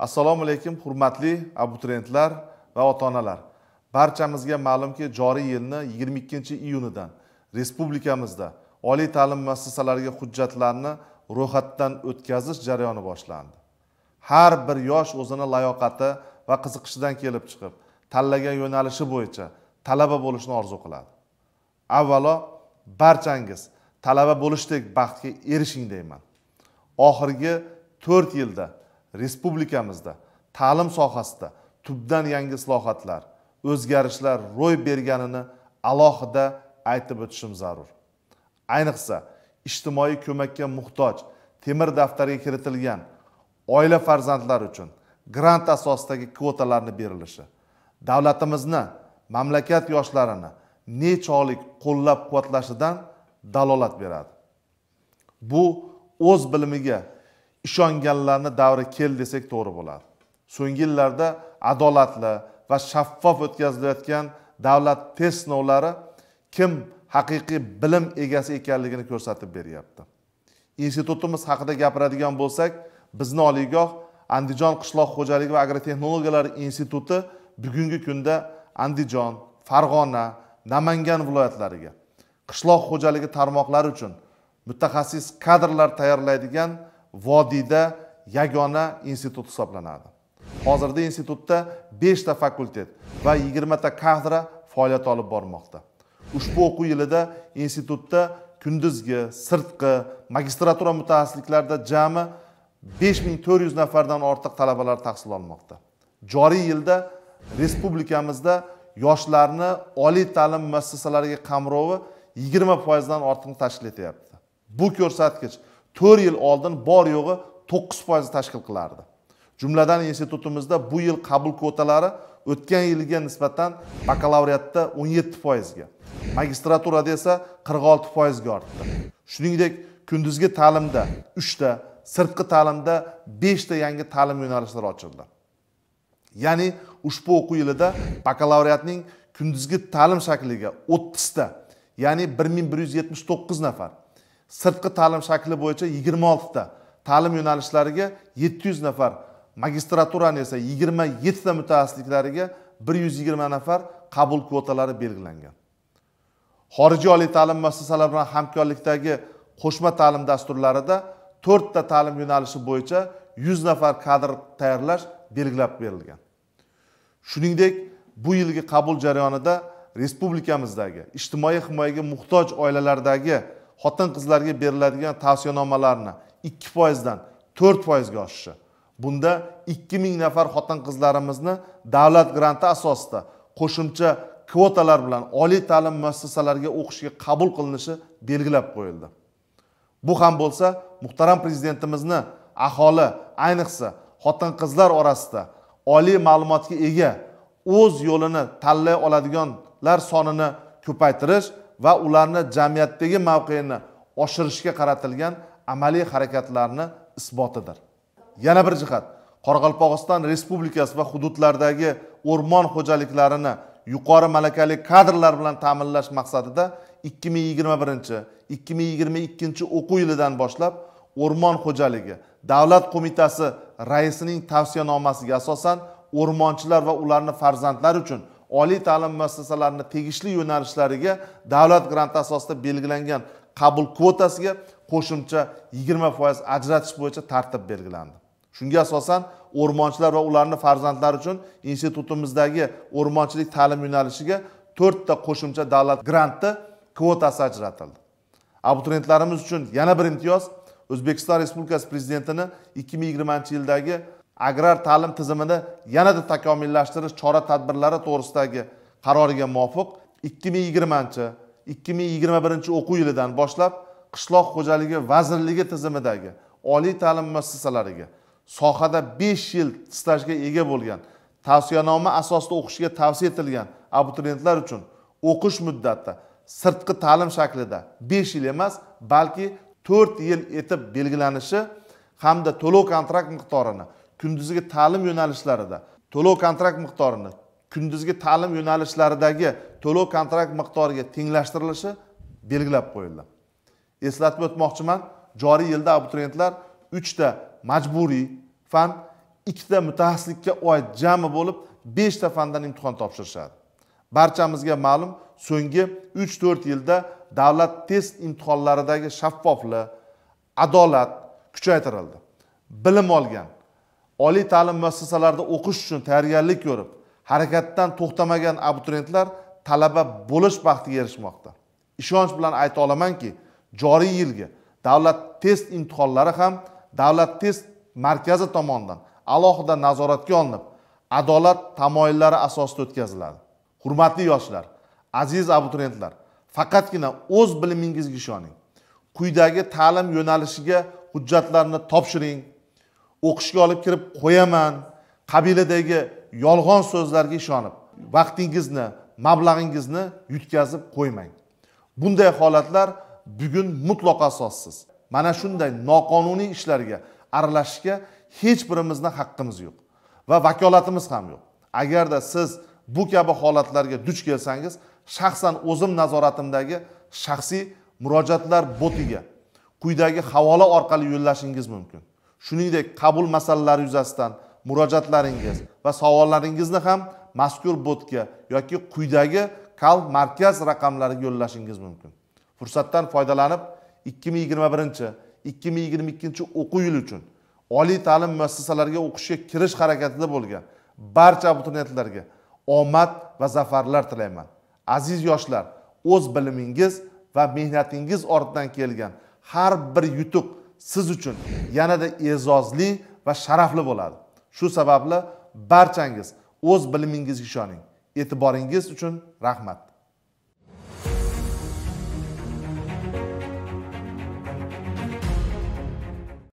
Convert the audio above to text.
assalomu alaykum hurmatli abituriyentlar va ota onalar barchamizga ma'lumki joriy yilni 22 iyunidan respublikamizda oliy ta'lim muassasalariga hujjatlarni ro'yxatdan o'tkazish jarayoni boshlandi. Har bir yosh o'zini layoqati va qiziqishidan kelib chiqib tanlagan yo'nalishi bo'yicha talaba bo'lishni orzu qiladi. Avvalo barchangiz talaba bo'lishdek baxtga erishing deyman. Oxirgi to'rt yilda respublikamizda ta'lim sohasida tubdan yangi islohotlar o'zgarishlar ro'y berganini alohida aytib o'tishim zarur. Ayniqsa ijtimoiy ko'makka muhtoj temir daftarga kiritilgan oila farzandlari uchun grant asosidagi kvotalarni berilishi davlatimizni mamlakat yoshlarini nechog'lik qo'llab quvvatlashidan dalolat beradi. Bu o'z bilimiga ishonganlarni davri kel desak to'g'ri bo'ladi. So'nggi yillarda adolatli va shaffof o'tkazilayotgan davlat test sinovlari kim haqiqiy bilim egasi ekanligini ko'rsatib beryapti. Institutimiz haqida gapiradigan bo'lsak bizni oliygoh andijon qishloq xo'jaligi va agrotexnologiyalar instituti bugungi kunda andijon farg'ona namangan viloyatlariga qishloq xo'jaligi tarmoqlari uchun mutaxassis kadrlar tayyorlaydigan vodiyda yagona institut hisoblanadi. Hozirda institutda beshta fakultet va yigirmata kafedra faoliyat olib bormoqda. Ushbu o'quv yilida institutda kunduzgi sirtqi magistratura mutaxassisliklarida jami besh ming to'rt yuz nafardan ortiq talabalar tahsil olmoqda. Joriy yilda respublikamizda yoshlarni oliy ta'lim muassasalariga qamrovi yigirma foizdan ortiqni tashkil etyapti. Bu ko'rsatkich to'rt yil oldin bor yo'g'i to'qqiz foizni tashkil qilardi. Jumladan institutimizda bu yil qabul kvotalari o'tgan yilga nisbatan bakalavriatda o'n yetti foizga magistraturada esa qirq olti foizga ortdi. Shuningdek kunduzgi ta'limda uchta sirtqi ta'limda beshta yangi ta'lim yo'nalishlari ochildi. Ya'ni ushbu o'quv yilida bakalavriatning kunduzgi ta'lim shakliga o'ttizta ya'ni bir ming bir yuz yetmish to'qqiz nafar sirtqi ta'lim shakli bo'yicha yigirma oltita ta'lim yo'nalishlariga yetti yuz nafar magistraturani esa yigirma yettita mutaxassisliklariga bir yuz yigirma nafar qabul kvotalari belgilangan. Xorijiy oliy ta'lim muassasalari bilan hamkorlikdagi qo'shma ta'lim dasturlarida to'rtta ta'lim yo'nalishi bo'yicha yuz nafar kadr tayyorlash belgilab berilgan. Shuningdek bu yilgi qabul jarayonida respublikamizdagi ijtimoiy himoyaga muhtoj oilalardagi xotin qizlarga beriladigan tavsiyanomalarni ikki foizdan to'rt foizga oshishi. Bunda ikki ming nafar xotin qizlarimizni davlat granti asosida qo'shimcha kvotalar bilan oliy ta'lim muassasalariga o'qishga qabul qilinishi belgilab qo'yildi. Bu ham bo'lsa muhtaram prezidentimizni aholi ayniqsa xotin qizlar orasida oliy ma'lumotga ega o'z yo'lini tanlay oladiganlar sonini ko'paytirish va ularni jamiyatdagi mavqeini oshirishga qaratilgan amaliy harakatlarni isbotidir. Yana bir jihat qoraqalpog'iston respublikasi va hududlardagi o'rmon xo'jaliklarini yuqori malakali kadrlar bilan ta'minlash maqsadida ikki ming yigirma birinchi ikki ming yigirma ikkinchi o'quv yilidan boshlab o'rmon xo'jaligi davlat qo'mitasi raisining tavsiyanomasiga asosan o'rmonchilar va ularni farzandlari uchun oliy ta'lim muassasalarini tegishli yo'nalishlariga davlat granti asosida belgilangan qabul kvotasiga qo'shimcha yigirma foiz ajratish bo'yicha tartib belgilandi. Shunga asosan o'rmonchilar va ularni farzandlari uchun institutimizdagi o'rmonchilik ta'lim yo'nalishiga to'rtta qo'shimcha davlat granti kvotasi ajratildi. Abituriyentlarimiz uchun yana bir imtiyoz o'zbekiston respublikasi prezidentini ikki ming yigirmanchi yildagi agrar ta'lim tizimini yanada takomillashtirish chora tadbirlari to'g'risidagi qaroriga muvofiq ikki ming yigirmanchi ikki ming yigirma birinchi o'quv yilidan boshlab qishloq xo'jaligi vazirligi tizimidagi oliy ta'lim muassasalariga sohada besh yil stajga ega bo'lgan tavsiyanoma asosida o'qishga tavsiya etilgan abituriyentlar uchun o'qish muddati sirtqi ta'lim shaklida besh yil emas balki to'rt yil etib belgilanishi hamda to'lov kontrakt miqdorini kunduzgi ta'lim yo'nalishlarida to'lov kontrakt miqdorini kunduzgi ta'lim yo'nalishlaridagi to'lov kontrakt miqdoriga tenglashtirilishi belgilab qo'yildi. Eslatib o'tmoqchiman joriy yilda abituriyentlar uchta majburiy fan ikkita mutaxassislikka oid jami bo'lib beshta fandan imtihon topshirishadi. Barchamizga ma'lum so'nggi uch to'rt yilda davlat test imtihonlaridagi shaffoflik adolat kuchaytirildi. Bilim olgan oliy ta'lim muassasalarida o'qish uchun tayyorgarlik ko'rib harakatdan to'xtamagan abituriyentlar talaba bo'lish baxtiga erishmoqda. Ishonch bilan ayta olamanki joriy yilgi davlat test imtihonlari ham davlat test markazi tomonidan alohida nazoratga olinib adolat tamoyillari asosida o'tkaziladi. Hurmatli yoshlar aziz abituriyentlar faqatgina o'z bilimingizga ishoning. Quyidagi ta'lim yo'nalishiga hujjatlarni topshiring. O'qishga olib kirib qo'yaman. Qabiladagi yolg'on so'zlarga ishonib vaqtingizni mablag'ingizni yutkazib qo'ymang. Bunday holatlar bugun mutlaqo asossiz. Mana shunday noqonuniy ishlarga aralashishga hech birimizni haqqimiz yo'q va vakolatimiz ham yo'q. Agarda siz bu kabi holatlarga duch kelsangiz shaxsan o'zim nazoratimdagi shaxsiy murojaatlar botiga quyidagi havola orqali yo'llashingiz mumkin. Shuningdek qabul masalalari yuzasidan murojaatlaringiz va savollaringizni ham mazkur botga yoki quyidagi kal markaz raqamlariga yo'llashingiz mumkin. Fursatdan foydalanib ikki ming yigirma birinchi ikki ming yigirma ikkinchi o'quv yili uchun oliy ta'lim muassasalariga o'qishga kirish harakatida bo'lgan barcha abituriyentlarga omad va zafarlar tilayman. Aziz yoshlar o'z bilimingiz va mehnatingiz ortidan kelgan har bir yutuq siz uchun yanada e'zozli va sharafli bo'ladi. Shu sababli barchangiz o'z bilimingizga ishoning. E'tiboringiz uchun rahmat.